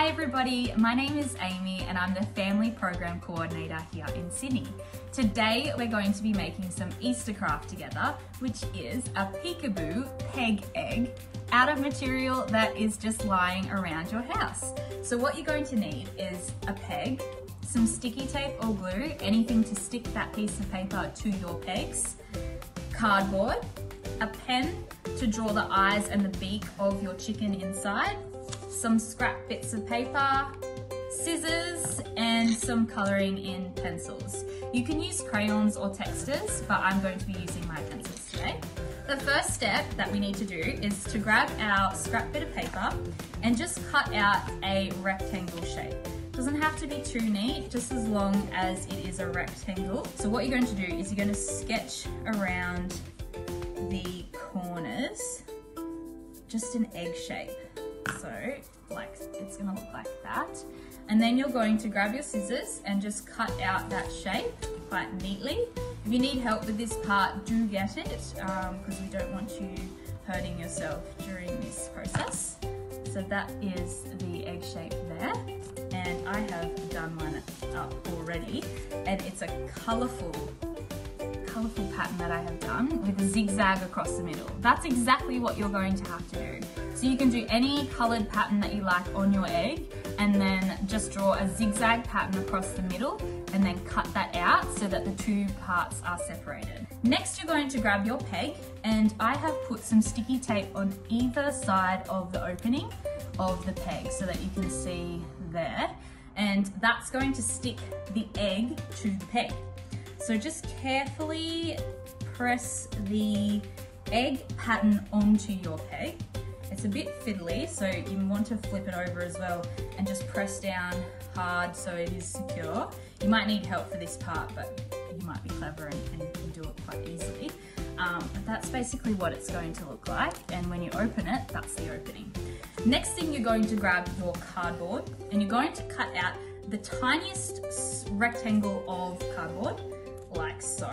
Hi everybody, my name is Amy and I'm the Family Program Coordinator here in Sydney. Today we're going to be making some Easter craft together, which is a peekaboo peg egg out of material that is just lying around your house. So what you're going to need is a peg, some sticky tape or glue, anything to stick that piece of paper to your pegs, cardboard, a pen to draw the eyes and the beak of your chicken inside, some scrap bits of paper, scissors, and some colouring in pencils. You can use crayons or textas, but I'm going to be using my pencils today. The first step that we need to do is to grab our scrap bit of paper and just cut out a rectangle shape. Doesn't have to be too neat, just as long as it is a rectangle. So what you're going to do is you're going to sketch around the corners, just an egg shape. So like it's gonna look like that. And then you're going to grab your scissors and just cut out that shape quite neatly. If you need help with this part, do get it because um, we don't want you hurting yourself during this process. So that is the egg shape there. And I have done one up already and it's a colourful colourful pattern that I have done with a zigzag across the middle. That's exactly what you're going to have to do. So you can do any coloured pattern that you like on your egg and then just draw a zigzag pattern across the middle and then cut that out so that the two parts are separated. Next you're going to grab your peg and I have put some sticky tape on either side of the opening of the peg so that you can see there and that's going to stick the egg to the peg. So just carefully press the egg pattern onto your peg. It's a bit fiddly, so you want to flip it over as well and just press down hard so it is secure. You might need help for this part, but you might be clever and, and do it quite easily. Um, but that's basically what it's going to look like. And when you open it, that's the opening. Next thing, you're going to grab your cardboard and you're going to cut out the tiniest rectangle of cardboard like so.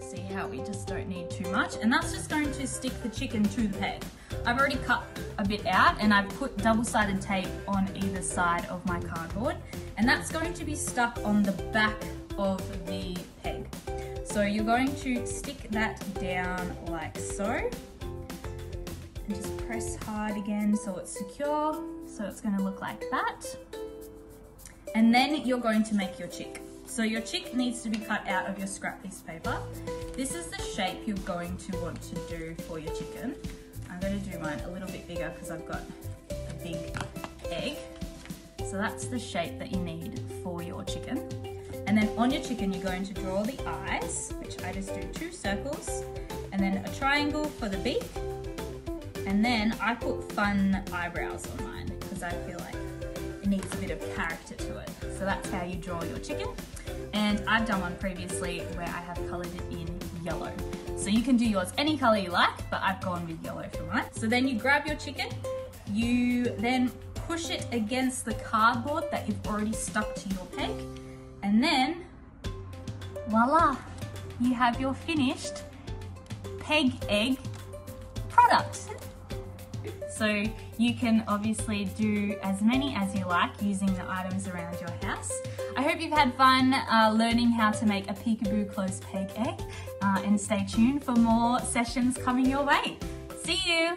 See how we just don't need too much. And that's just going to stick the chicken to the peg. I've already cut a bit out and I've put double-sided tape on either side of my cardboard. And that's going to be stuck on the back of the peg. So you're going to stick that down like so. And just press hard again so it's secure. So it's gonna look like that. And then you're going to make your chick. So your chick needs to be cut out of your scrap piece of paper. This is the shape you're going to want to do for your chicken. I'm going to do mine a little bit bigger because I've got a big egg. So that's the shape that you need for your chicken. And then on your chicken, you're going to draw the eyes, which I just do two circles, and then a triangle for the beak. And then I put fun eyebrows on mine because I feel like it needs a bit of character to it. So that's how you draw your chicken. And I've done one previously where I have colored it in yellow. So you can do yours any color you like, but I've gone with yellow for mine. So then you grab your chicken, you then push it against the cardboard that you've already stuck to your peg, and then voila, you have your finished peg egg product. So you can obviously do as many as you like using the items around your house. Hope you've had fun uh, learning how to make a peekaboo closed peg egg uh, and stay tuned for more sessions coming your way. See you!